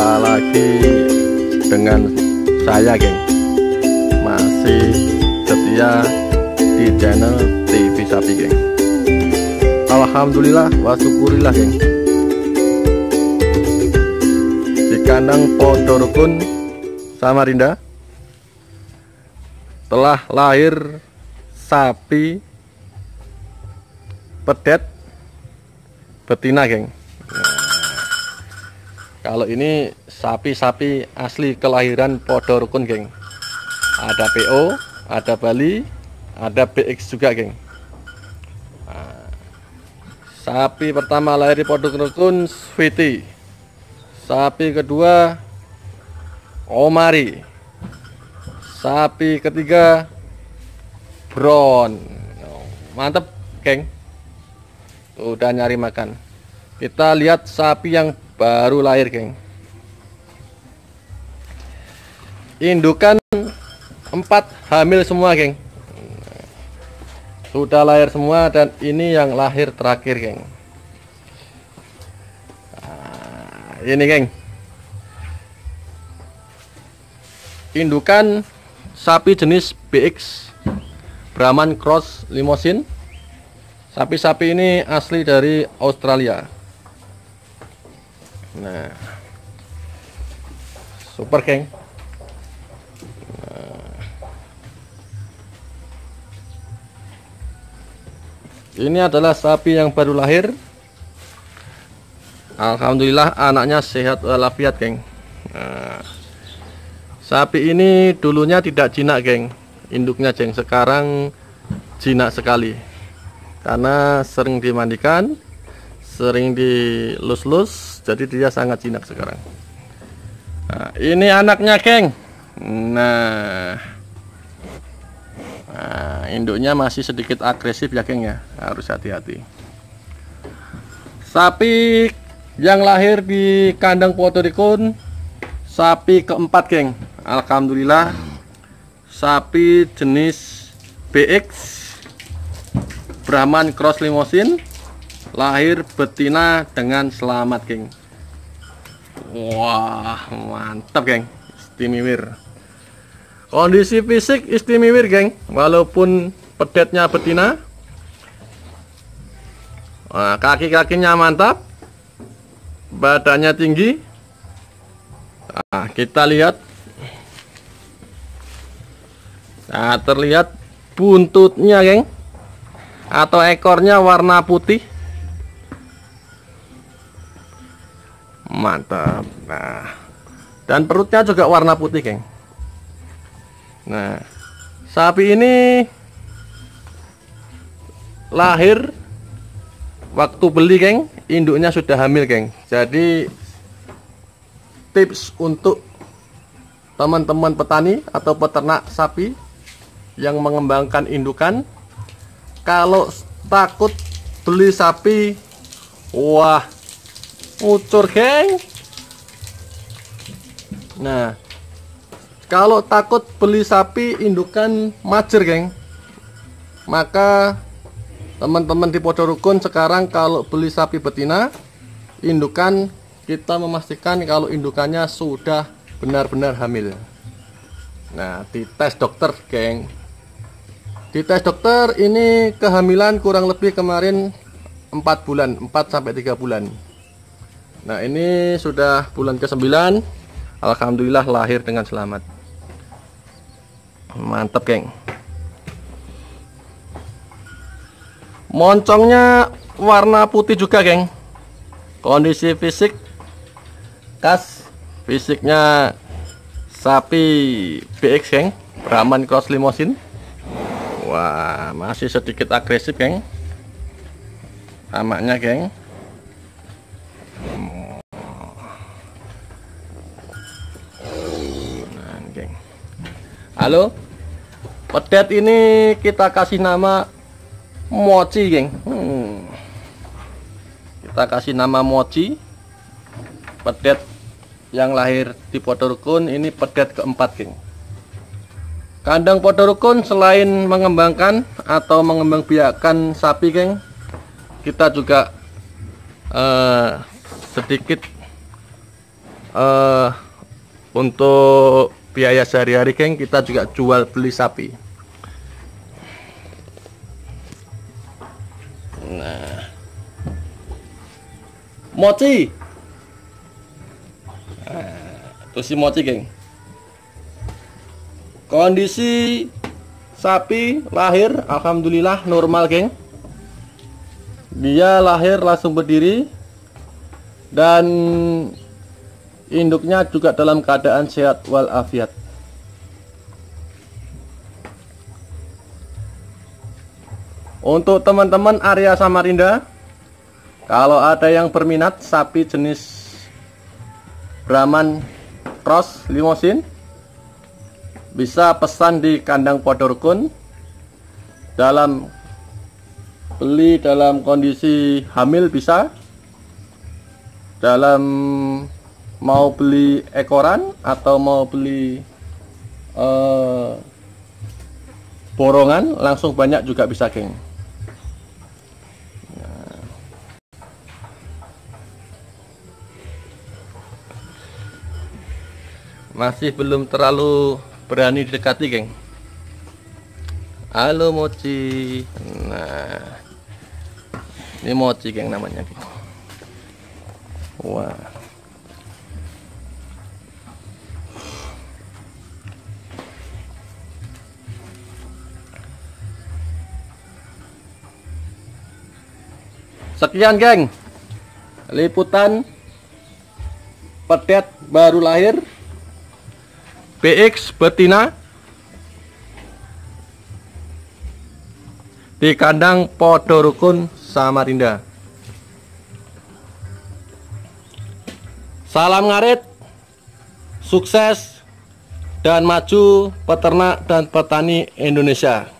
Jumpa lagi dengan saya geng. Masih setia di channel TV Sapi geng. Alhamdulillah wa syukurillah geng. Di kandang Podorukun Samarinda Telah lahir sapi pedet betina geng kalau ini sapi-sapi asli kelahiran Podo Rukun geng. Ada PO ada Bali ada BX juga geng. Nah, sapi pertama lahir di Podo Rukun sapi kedua Omari. Sapi ketiga Brown mantep geng. Udah nyari makan. Kita lihat sapi yang baru lahir geng. Indukan empat hamil semua geng. Sudah lahir semua dan ini yang lahir terakhir geng. Nah, ini geng. Indukan sapi jenis BX Brahman Cross Limousine. Sapi-sapi ini asli dari Australia. Nah, super geng. Nah. Ini adalah sapi yang baru lahir. Alhamdulillah anaknya sehat walafiat geng. Nah, sapi ini dulunya tidak jinak geng, induknya geng. Sekarang jinak sekali karena sering dimandikan sering dilus-lus jadi dia sangat jinak sekarang. Nah, ini anaknya geng nah, nah induknya masih sedikit agresif ya geng ya. Harus hati-hati. Sapi yang lahir di kandang Rico sapi keempat geng Alhamdulillah sapi jenis BX Brahman Cross Limousine lahir betina dengan selamat geng wah mantap geng. Istimewir. Kondisi fisik istimewir geng. Walaupun pedetnya betina. Nah, kaki-kakinya mantap. Badannya tinggi. Nah, kita lihat. Nah terlihat buntutnya geng. Atau ekornya warna putih mantap. Nah. Dan perutnya juga warna putih geng. Nah. Sapi ini lahir waktu beli geng. Induknya sudah hamil geng. Jadi tips untuk teman-teman petani atau peternak sapi yang mengembangkan indukan kalau takut beli sapi wah ngucur geng. Nah kalau takut beli sapi indukan majer geng. Maka teman-teman di Podo Rukun sekarang kalau beli sapi betina indukan kita memastikan kalau indukannya sudah benar-benar hamil. Nah dites dokter geng. Di tes dokter ini kehamilan kurang lebih kemarin 4 bulan, 4 sampai 3 bulan. Nah, ini sudah bulan ke-9. Alhamdulillah lahir dengan selamat. Mantap, geng. Moncongnya warna putih juga, geng. Kondisi fisik khas fisiknya sapi BX, geng. Brahman Cross Limousine Wah, masih sedikit agresif, geng. Tamaknya, geng. Nah, geng. Halo. Pedet ini kita kasih nama Mochi, geng. Hmm. Kita kasih nama Mochi. Pedet yang lahir di Podorukun ini pedet keempat, geng. Kandang Podorukun selain mengembangkan atau mengembangbiakkan sapi, geng, kita juga uh, sedikit uh, untuk biaya sehari-hari geng kita juga jual beli sapi. Nah. Mochi. Nah, itu si mochi geng. Kondisi sapi lahir alhamdulillah normal geng. Dia lahir langsung berdiri. Dan induknya juga dalam keadaan sehat walafiat. Untuk teman-teman area Samarinda kalau ada yang berminat sapi jenis Brahman Cross Limousine bisa pesan di kandang Podorkun dalam beli dalam kondisi hamil bisa dalam mau beli ekoran atau mau beli uh, borongan langsung banyak juga bisa geng. Masih belum terlalu berani didekati geng. Halo mochi. Nah ini mochi geng namanya geng. Wah sekian geng liputan pedet baru lahir PX betina di kandang Podorukun Samarinda. Salam ngarit, sukses dan maju peternak dan petani Indonesia.